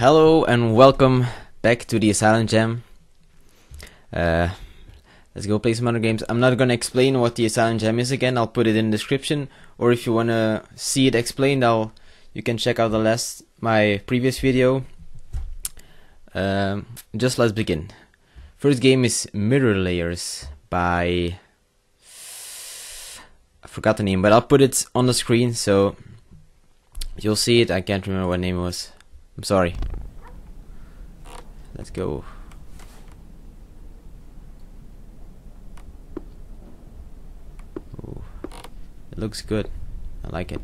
Hello and welcome back to the Asylum Jam. Uh, let's go play some other games. I'm not gonna explain what the Asylum Jam is again. I'll put it in the description, or if you wanna see it explained, I'll you can check out the last my previous video. Um, just let's begin. First game is Mirror Layers by I forgot the name, but I'll put it on the screen so you'll see it. I can't remember what name it was. I'm sorry. Let's go. Ooh, it looks good. I like it.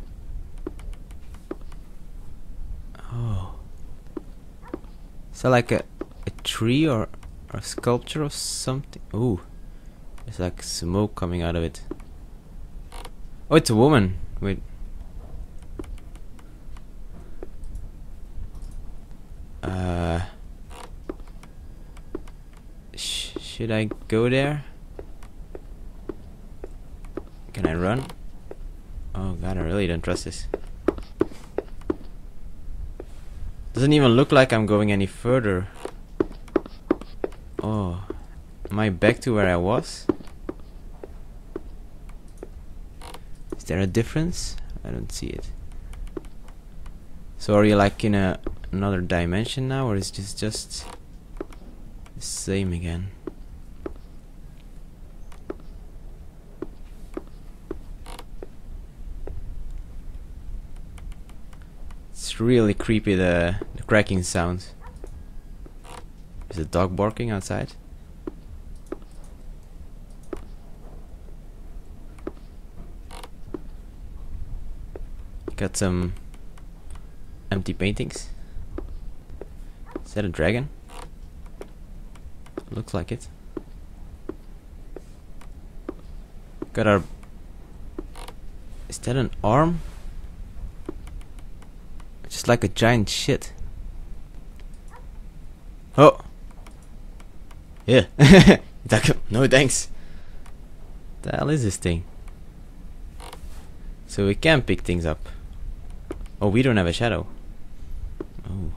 Oh. That like a, a tree or, or a sculpture or something? Ooh. There's like smoke coming out of it. Oh, it's a woman. Wait. Uh. Sh should I go there? Can I run? Oh god, I really don't trust this. Doesn't even look like I'm going any further. Oh. Am I back to where I was? Is there a difference? I don't see it. So are you like in a another dimension now or is this just the same again? Really creepy the, the cracking sound. Is a dog barking outside? Got some empty paintings. Is that a dragon? Looks like it. Got our. Is that an arm? Like a giant shit. Oh! Yeah. no thanks. The hell is this thing? So we can pick things up. Oh, we don't have a shadow. Oh.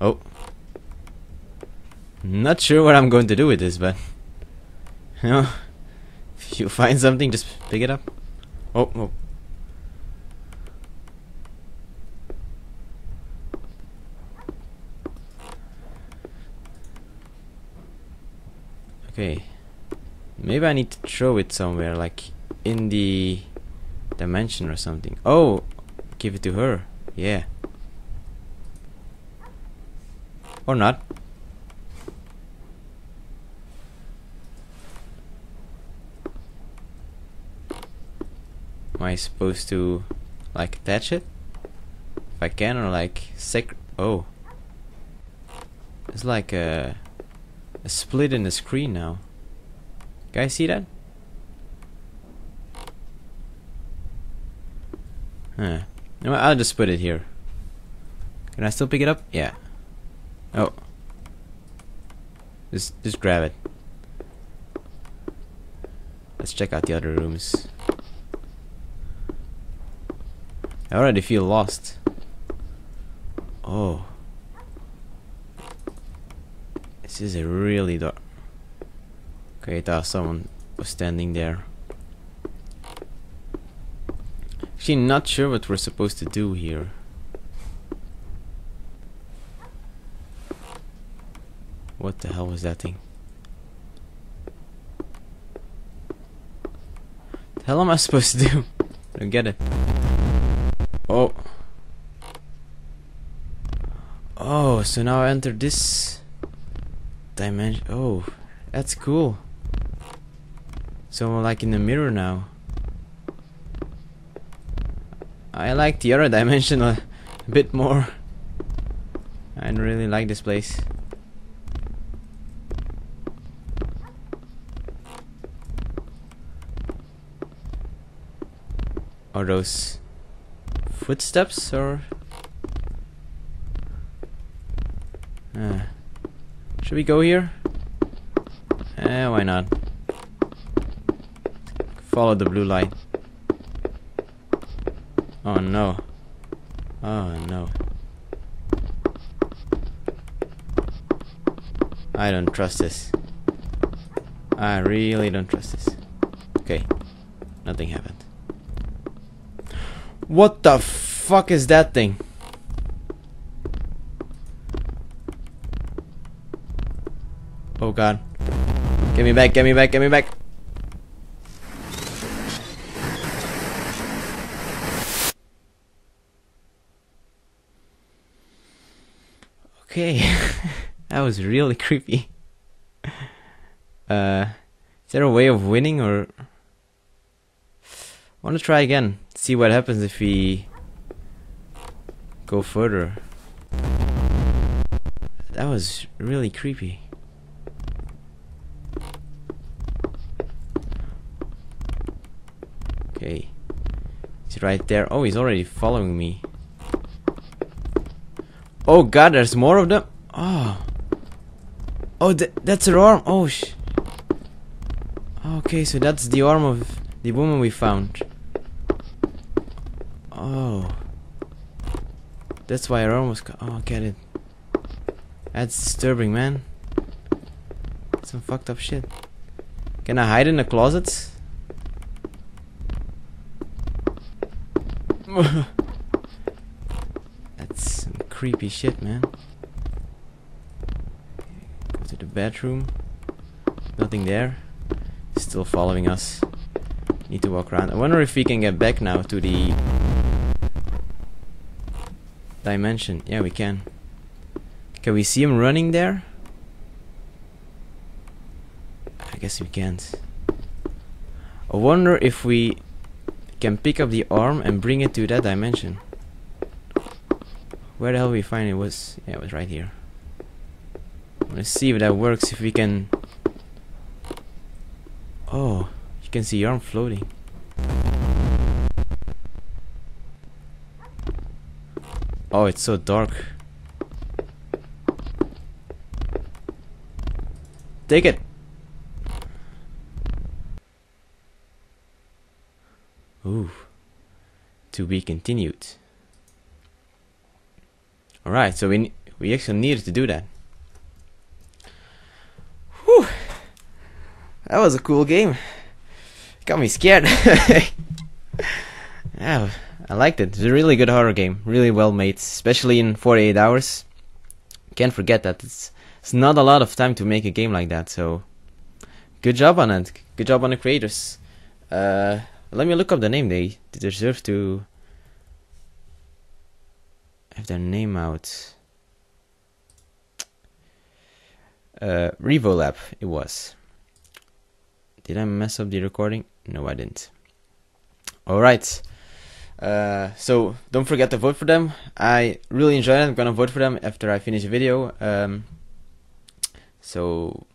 Oh. Not sure what I'm going to do with this, but... You know, if you find something, just pick it up. Oh, oh. Okay. Maybe I need to throw it somewhere, like in the dimension or something. Oh, give it to her. Yeah. Or not. Am I supposed to like attach it? If I can or like sec oh. It's like a a split in the screen now. Guys see that? Huh. What, I'll just put it here. Can I still pick it up? Yeah. Oh. Just just grab it. Let's check out the other rooms. I already feel lost. Oh. This is a really dark. Okay, thought someone was standing there. Actually, not sure what we're supposed to do here. What the hell was that thing? The hell am I supposed to do? I don't get it. Oh. Oh, so now I enter this dimension. Oh, that's cool. So I'm like in the mirror now. I like the other dimension a, bit more. I really like this place. Are those footsteps or? Should we go here? Eh, why not? Follow the blue light. Oh no. Oh no. I don't trust this. I really don't trust this. Okay. Nothing happened. What the fuck is that thing? Oh god. Get me back, get me back, get me back. Okay. that was really creepy. Uh, is there a way of winning or... I want to try again. See what happens if we go further. That was really creepy. Okay. He's right there. Oh, he's already following me. Oh god, there's more of them. Oh. Oh, th that's her arm. Oh, sh. Okay, so that's the arm of the woman we found. Oh. That's why her arm was. Oh, get it. That's disturbing, man. Some fucked up shit. Can I hide in the closets? That's some creepy shit, man. Go to the bedroom. Nothing there. Still following us. Need to walk around. I wonder if we can get back now to the dimension. Yeah, we can. Can we see him running there? I guess we can't. I wonder if we can pick up the arm and bring it to that dimension. Where the hell we find it was? Yeah, it was right here. Let's see if that works. If we can. Oh, you can see your arm floating. Oh, it's so dark. Take it. Ooh. To be continued. Alright, so we we actually needed to do that. Whew. That was a cool game. Got me scared. yeah, I liked it. It's a really good horror game. Really well made, especially in 48 hours. Can't forget that. It's it's not a lot of time to make a game like that, so good job on it. Good job on the creators. Uh, let me look up the name. They, deserve to have their name out. Uh, Revolab, it was. Did I mess up the recording? No, I didn't. Alright. Uh, so don't forget to vote for them. I really enjoyed it. I'm gonna vote for them after I finish the video. Um, so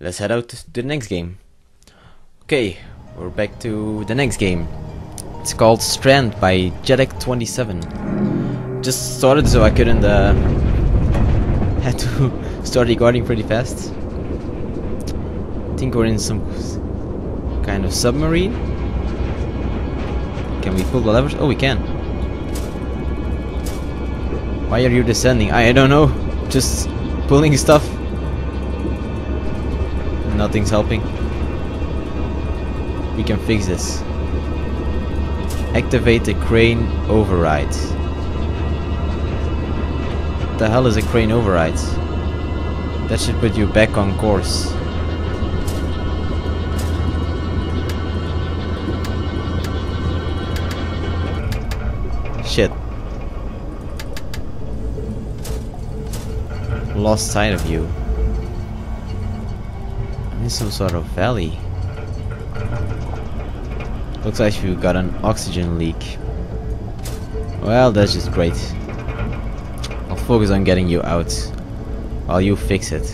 let's head out to the next game. Okay, we're back to the next game. It's called Strand by Jeddek27. Just started so I couldn't uh, had to start recording pretty fast. I think we're in some kind of submarine. Can we pull the levers? Oh, we can. Why are you descending? I, I don't know. Just pulling stuff. Nothing's helping. We can fix this. Activate the crane override. What the hell is a crane override? That should put you back on course. Shit. Lost sight of you. I'm in some sort of valley. Looks like we've got an oxygen leak. Well, that's just great. I'll focus on getting you out while you fix it.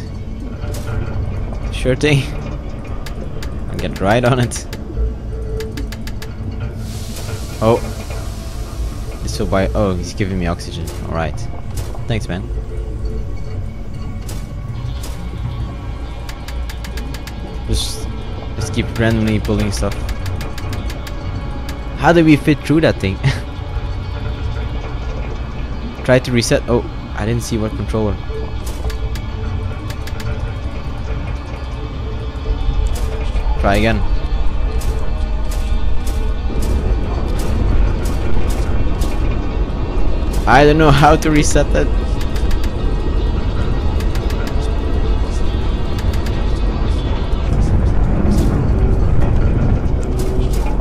Sure thing. I'll get right on it. Oh. This will buy. Oh, he's giving me oxygen. Alright. Thanks, man. Just, just keep randomly pulling stuff. How did we fit through that thing? Try to reset. Oh, I didn't see what controller. Try again. I don't know how to reset that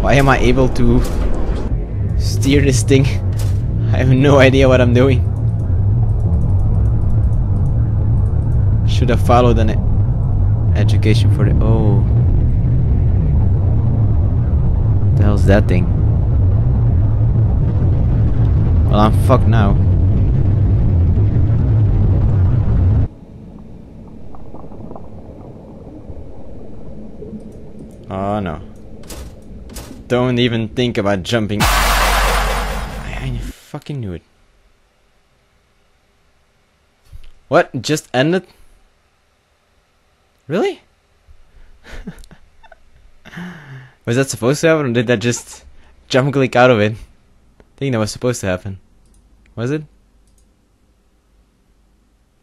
Why am I able to steer this thing? I have no idea what I'm doing. Should have followed an education for oh. the... Oh. the hell's that thing? Well, I'm fucked now. Oh no. Don't even think about jumping. I, I fucking knew it. What? Just ended? Really? was that supposed to happen or did that just jump click out of it? I think that was supposed to happen. Was it?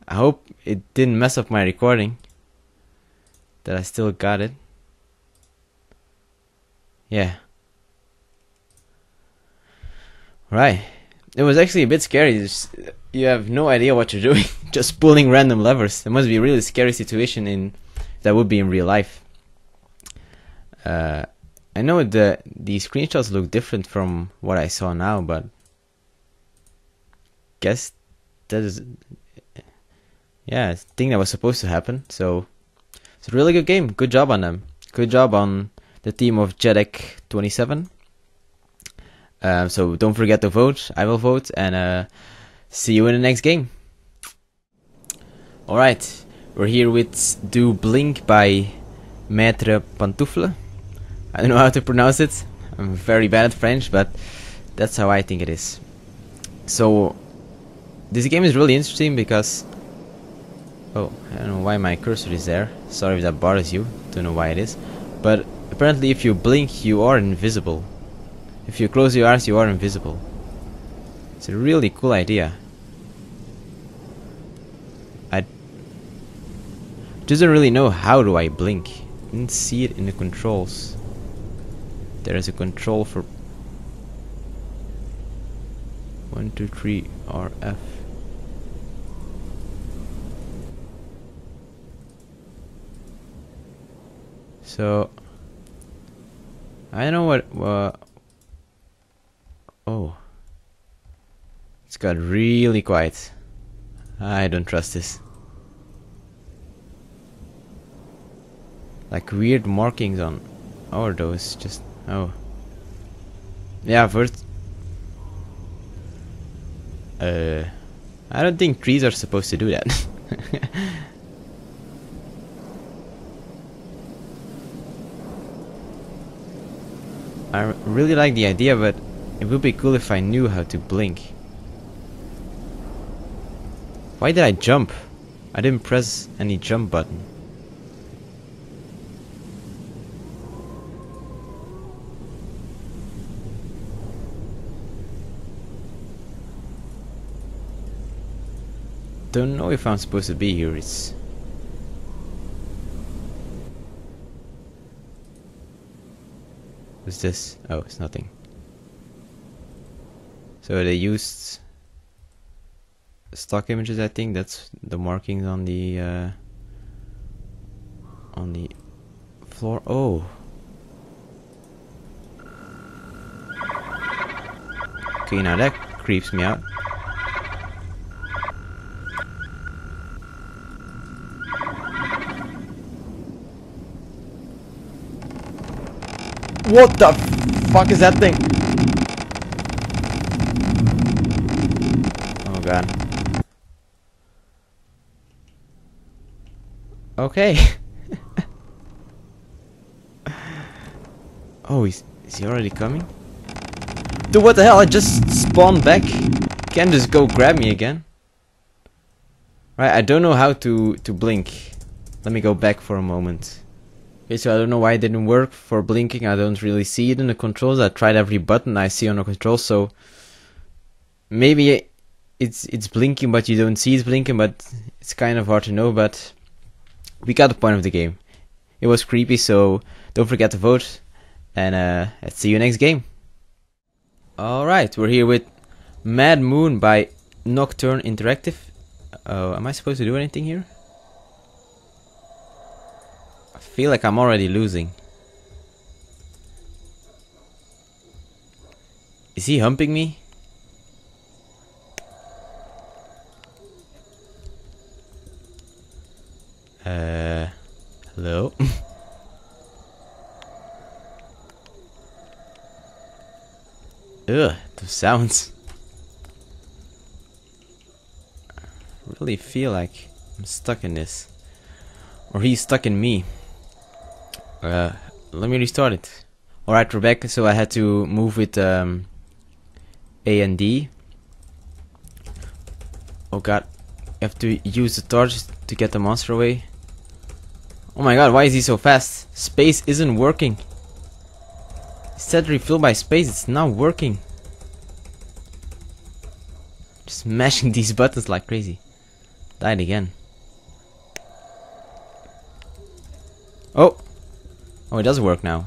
I hope it didn't mess up my recording. That I still got it. Yeah. Right. It was actually a bit scary. You have no idea what you're doing. Just pulling random levers. It must be a really scary situation in that would be in real life. Uh, I know the the screenshots look different from what I saw now, but guess that is yeah, thing that was supposed to happen. So it's a really good game. Good job on them. Good job on the team of Jeddek27. Um, so don't forget to vote. I will vote, and uh, see you in the next game. All right, we're here with Do Blink by Maître Pantoufle. I don't know how to pronounce it. I'm very bad at French, but that's how I think it is. So, this game is really interesting because... Oh, I don't know why my cursor is there. Sorry if that bothers you. Don't know why it is. But apparently if you blink, you are invisible. If you close your eyes, you are invisible. It's a really cool idea. I doesn't really know how do I blink. Didn't see it in the controls. There is a control for one, two, three, R, F. So I don't know what. Uh, oh, it's got really quiet. I don't trust this. Like weird markings on. Or those just Oh. Yeah, first... Uh... I don't think trees are supposed to do that. I really like the idea, but it would be cool if I knew how to blink. Why did I jump? I didn't press any jump button. don't know if I'm supposed to be here. It's What's this? Oh, it's nothing. So they used stock images. I think that's the markings on the uh, on the floor. Oh. Okay, now that creeps me out. What the fuck is that thing? Okay. oh, is, is he already coming? Dude, what the hell? I just spawned back. Can't just go grab me again. Right, I don't know how to, to blink. Let me go back for a moment. Okay, so I don't know why it didn't work for blinking. I don't really see it in the controls. I tried every button I see on the controls, so maybe it's it's blinking, but you don't see it blinking. But it's kind of hard to know. But we got the point of the game. It was creepy, so don't forget to vote, and uh, let's see you next game. Alright, we're here with Mad Moon by Nocturne Interactive. Oh, am I supposed to do anything here? I feel like I'm already losing. Is he humping me? Uh, hello? Ugh, the sounds. I really feel like I'm stuck in this. Or he's stuck in me. Uh, let me restart it. Alright, Rebecca, so I had to move with um, A and D. Oh god, you have to use the torch to get the monster away. Oh my god, why is he so fast? Space isn't working. Set refill by space, it's not working. Just mashing these buttons like crazy. Died again. Oh! Oh, it does work now.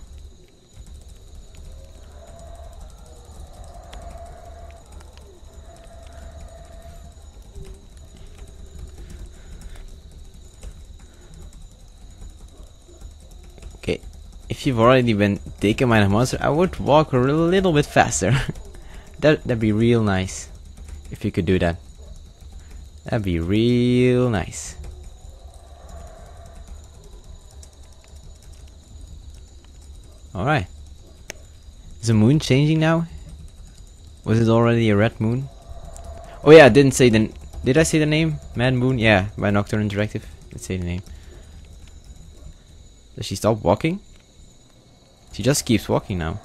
Okay, if you've already been taken by the monster, I would walk a little bit faster. that, that'd be real nice. If you could do that. That'd be real nice. Alright. Is the moon changing now? Was it already a red moon? Oh yeah, I didn't say the... Did I say the name? Mad Moon? Yeah, by Nocturne Interactive. Let's say the name. Does she stop walking? She just keeps walking now.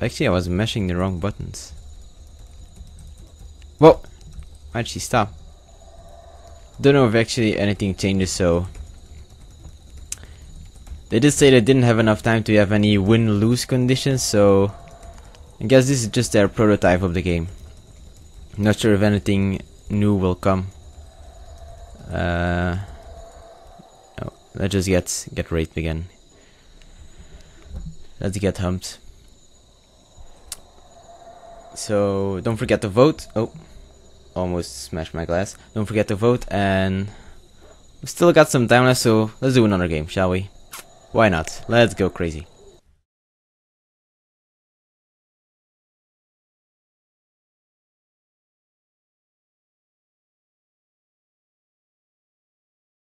Actually, I was mashing the wrong buttons. Whoa! Why'd she stop? Don't know if actually anything changes, so... They did say they didn't have enough time to have any win-lose conditions, so... I guess this is just their prototype of the game. Not sure if anything new will come. Uh, no, let's just get get raped again. Let's get humped. So don't forget to vote. Oh, almost smashed my glass. Don't forget to vote, and we still got some time left. So let's do another game, shall we? Why not? Let's go crazy.